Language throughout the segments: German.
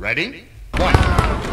Ready? One.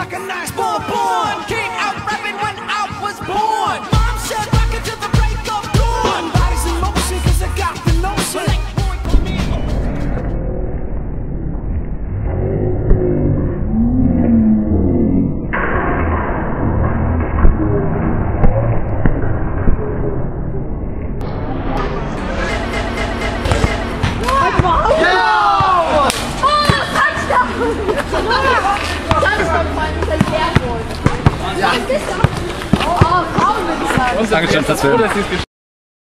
like a nice boy. born. Ja. Oh, oh, würde ich. Dankeschön, dass wir